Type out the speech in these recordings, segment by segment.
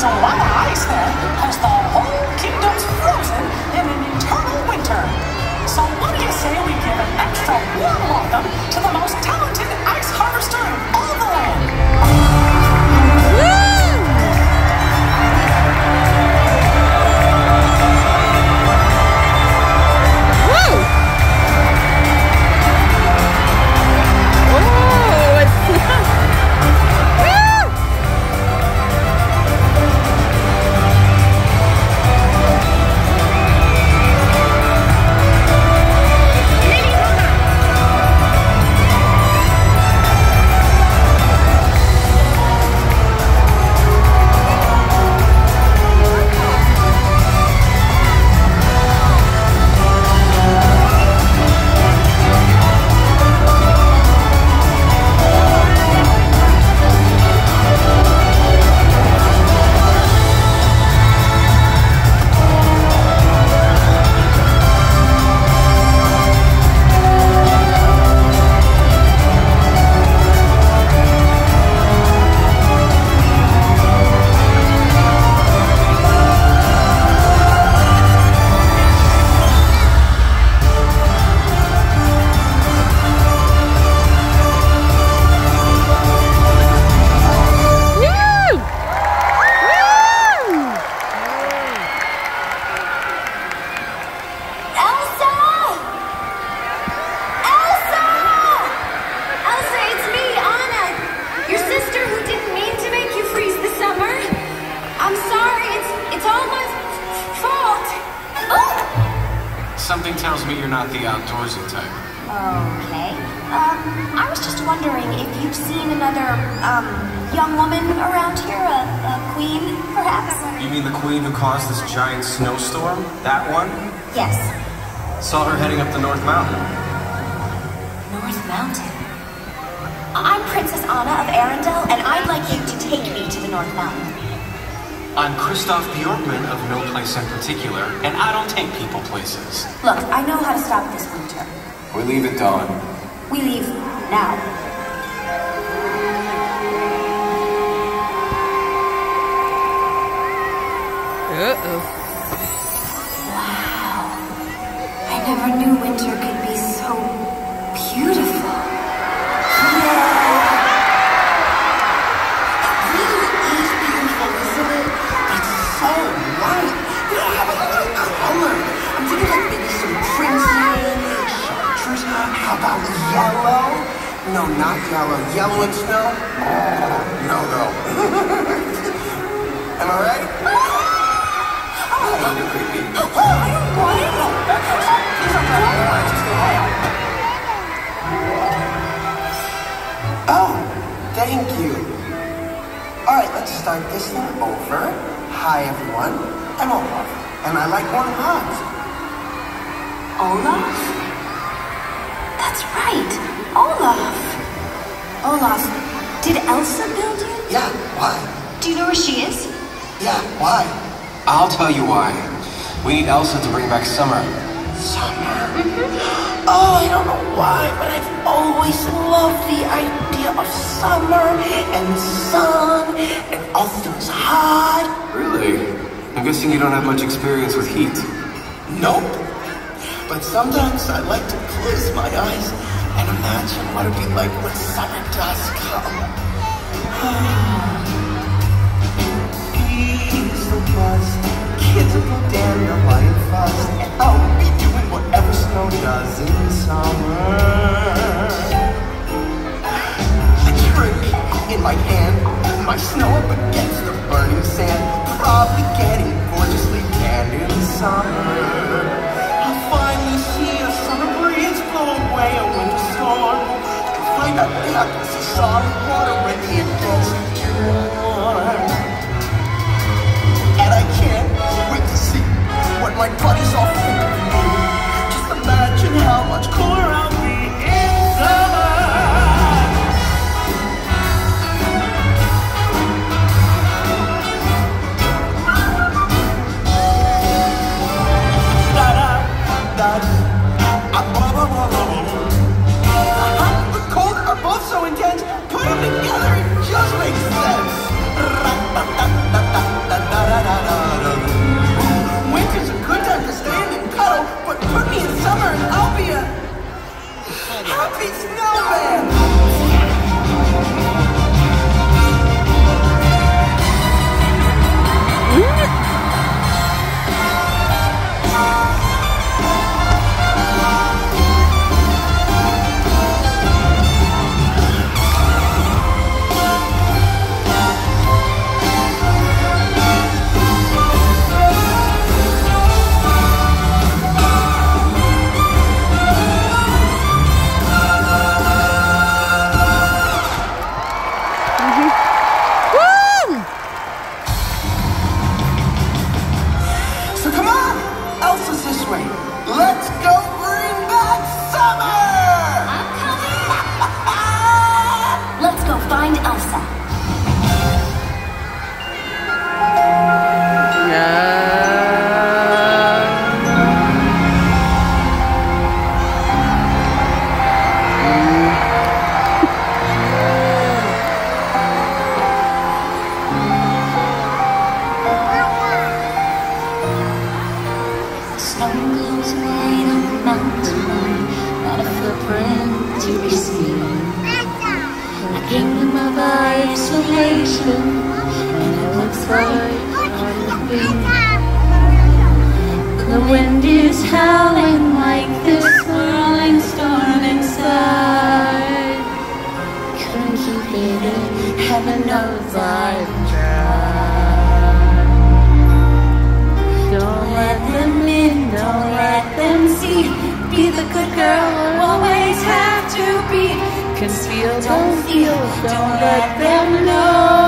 There's a lot of ice there, because the whole kingdom's frozen in an eternal winter. So what do you say we give an extra warm welcome to the most talented ice harvester in all the land? Something tells me you're not the outdoorsy type. Okay. Um, I was just wondering if you've seen another, um, young woman around here, a, a queen, perhaps? You mean the queen who caused this giant snowstorm? That one? Yes. Saw her heading up the North Mountain. North Mountain. I'm Princess Anna of Arendelle, and I'd like you to take me to the North Mountain. I'm Kristoff Bjorgman of No Place in Particular, and I don't take people places. Look, I know how to stop this winter. We leave at dawn. We leave now. Uh-oh. Wow. I never knew winter could Yellow. And snow? Oh, no, no. Am I right? Oh, Oh, thank you. All right, let's start this thing over. Hi, everyone. I'm Olaf, and I like warm hugs. Olaf? That's right. Olaf. Olaf, did Elsa build you? Yeah, why? Do you know where she is? Yeah, why? I'll tell you why. We need Elsa to bring back summer. Summer. Mm-hmm. Oh, I don't know why, but I've always loved the idea of summer and sun and all things hot. Really? I'm guessing you don't have much experience with heat. Nope. But sometimes I like to close my eyes and imagine what it'd be like when summer does come. Bees will buzz, kids will go dandelion fuzz, and I'll be doing whatever snow does in summer. A drink in my hand, my snow up against the burning sand, probably getting gorgeously tanned in the summer. sun glows on the mountain line, not a footprint to be seen. I came to my isolation, and I look for The wind is howling like this. good girl will always have to be. concealed. don't feel, don't let them know.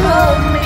control me.